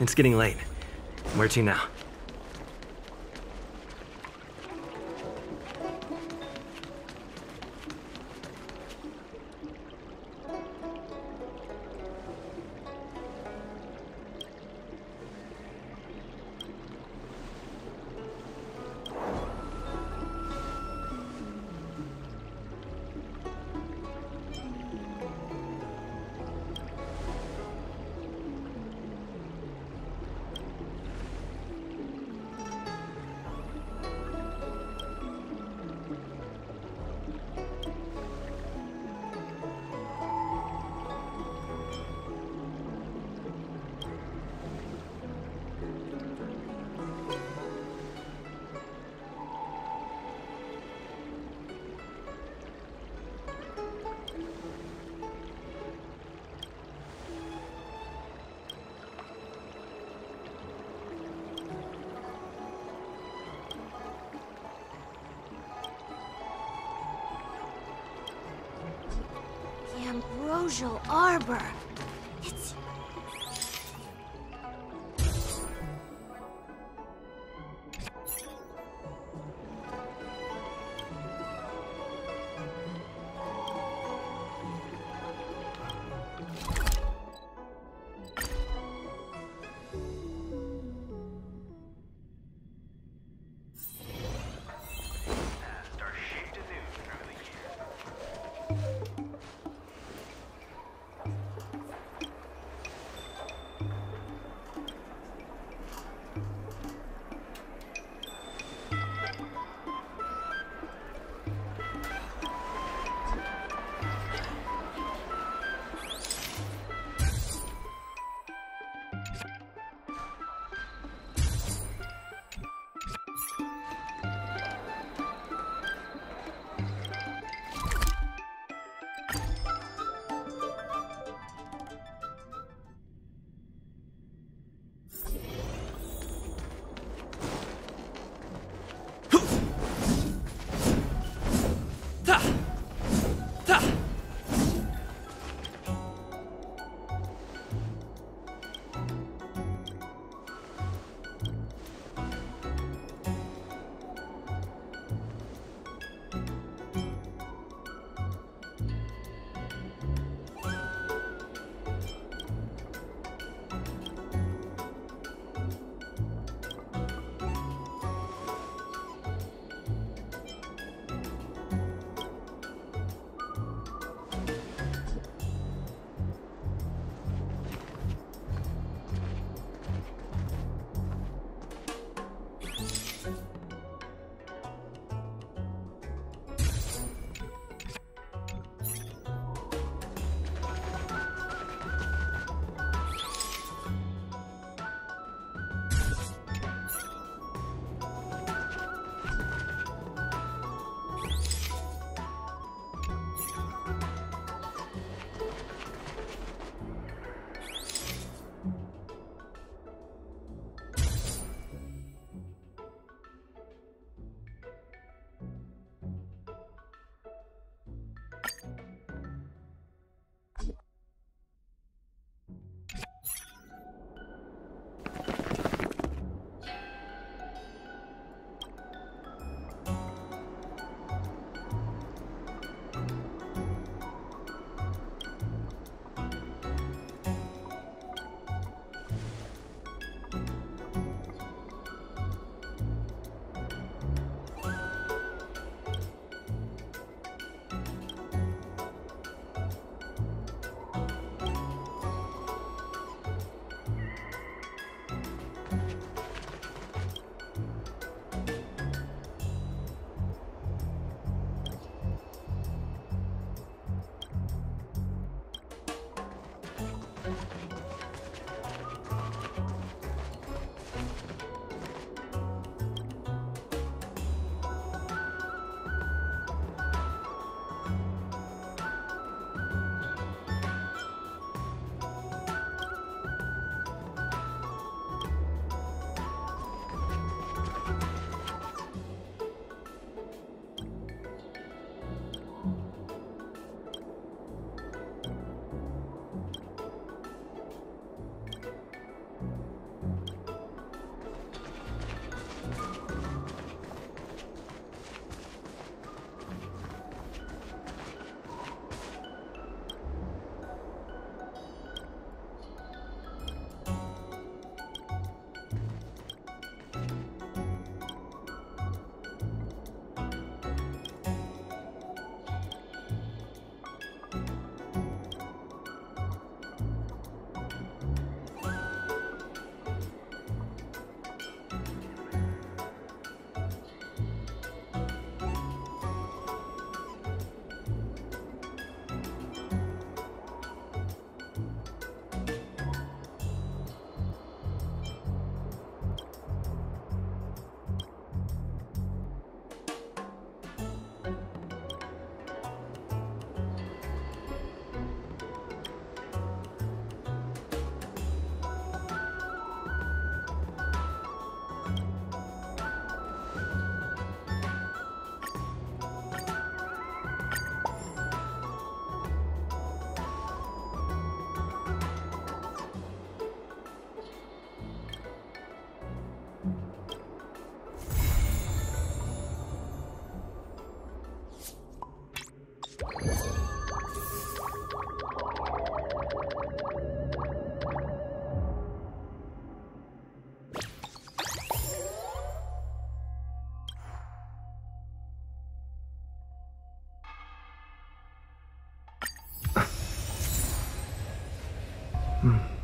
It's getting late. Where to now? The Arbor. It's Mm.